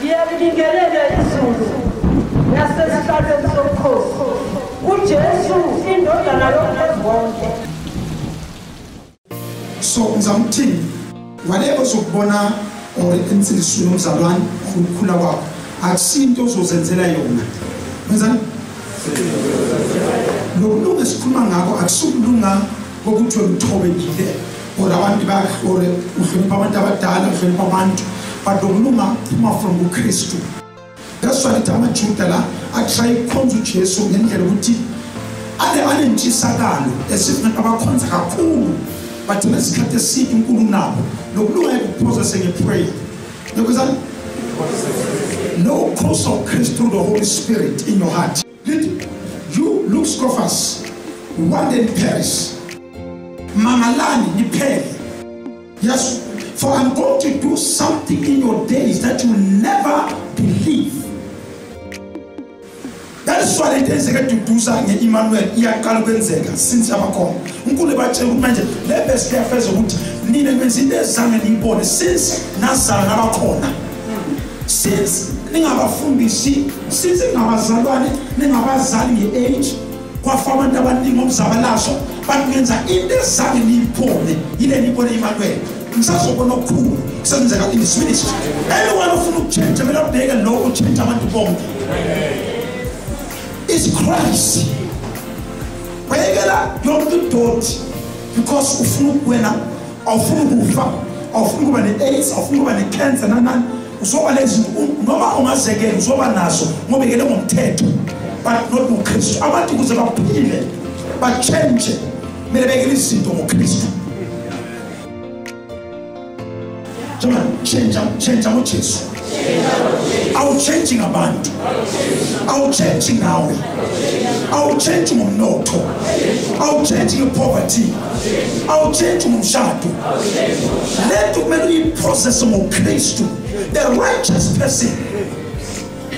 ngiyalibingelela izulu nasesihlalweni sobukhosi kujesu indodana yomkhosi wonke so ngizamthini whatever zokubona or ensilisweni yomzalwane ukukhula kwakho akusinto ozozenzela yona ngizani lokulunga esikhuluma ngakho akusukulunga kokuthi wena uthobekile or abantu or uhlonipha abantu abadala uhlonipha abantu adomnuma phuma from ukristu that's why lithi amajuda la atraye ukukhonza ujesu ngendlela ukuthi anentshisakalo esithi bantu abakhonza kakhulu bagcina isikhathi eside unkulu nabo lokulungaye kuphosa sengeprayer yokozani no cross of Christ through the Holy Spirit in your heart. Did you look scoffers, one day perish. Mangalani niphele. Yes, for i'm going to do something in your days that you never believe ngalesiswane into enzeke eduduza nge-emmanuel iyaqala ukwenzeka since yabakhona unkulunkulu batshela ukuthi manje le besi yafeza ukuthi nina kwenza into ezange niyibone since nazala nabakhona since ningabafundisi since ningabazalwane ningabazali nge-age kwafa abantu abaningi omzabalaso bantu ngenza into ezange niyibone yile niyibone emanuel ngisazokonokukhulu senzeka in his ministry anyone ofuna ukutshentsha kumele abheke lo utshentsha abantu bonke is christ bayekela yonke idoti because ufuna wena awufuna ukufa awufuna ukuba ne-aids awufuna ukuba ne-cancer nanani uzoba lezinto noma ungazekele uzoba nazo ngobekele ngomthetho but not ngokristu abantu ukuze baphile batshentshe kumele bekele izinto ngokristu Somebody change, I change, I will change. I will change in abandi. I will change in nawe. I will change our mnotho. I will change in poverty. I will change mu mshado. Let kumele uyiprocess ngokristu. The righteous person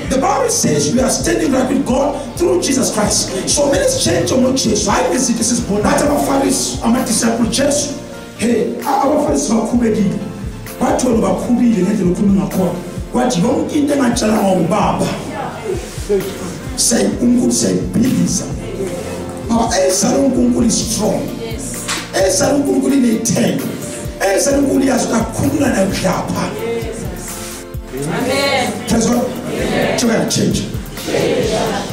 the Bible says we are standing right with God through Jesus Christ. So many change among change. Why is it this is born. That's our Pharisees, I'm a disciple, Jesus. Hey, our Pharisees are cool again. bathi wena bakhulile ngendlela okhuluma ngakhona kwathi yonke into engatshalanga ngubaba unkulunkulu siyayibhiliza ngoba eyisala unkulunkulu istrong eyisala unkulunkulu ineyithelo eyisala unkulunkulu yazi kakhulula nayo mhlapha phezo thiwa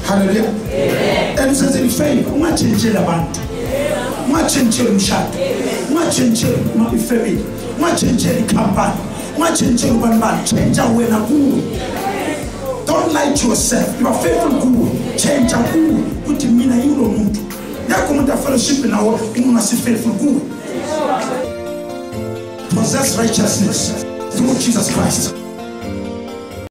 halleluya and useze lifeyila ungatshintsheli abantu ungatshintsheli umshado ungatshentsheli ifamily ngwatshentsheli khampani ngwatshentsheli ubani bani tshentsha wena kuwe don't like yourself iba faithful kuwe tshentsha kuwe kuthi mina yilo muntu yakho umuntu afellowship nawo ingungasifaithful kuwe possess righteousness through jesus christ